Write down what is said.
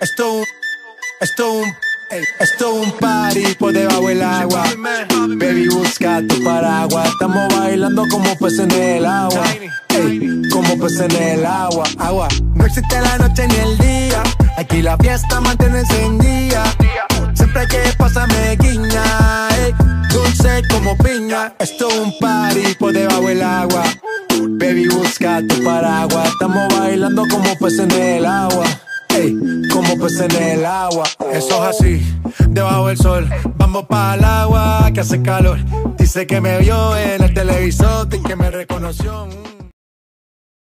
Esto un, esto un, esto un party por debajo del agua. Baby, busca tu paraguas. Estamos bailando como peces en el agua. Ey, como peces en el agua, agua. No existe la noche ni el día. Aquí la fiesta mantiene encendida. Siempre que pasa me guiña, ey, dulce como piña. Esto es un party por debajo del agua. Baby, busca tu paraguas. Estamos bailando como peces en el agua. Ey, peces en el agua. Eso es así, debajo del sol. Vamos para el agua que hace calor. Dice que me vio en el televisor y que me reconoció. Mm.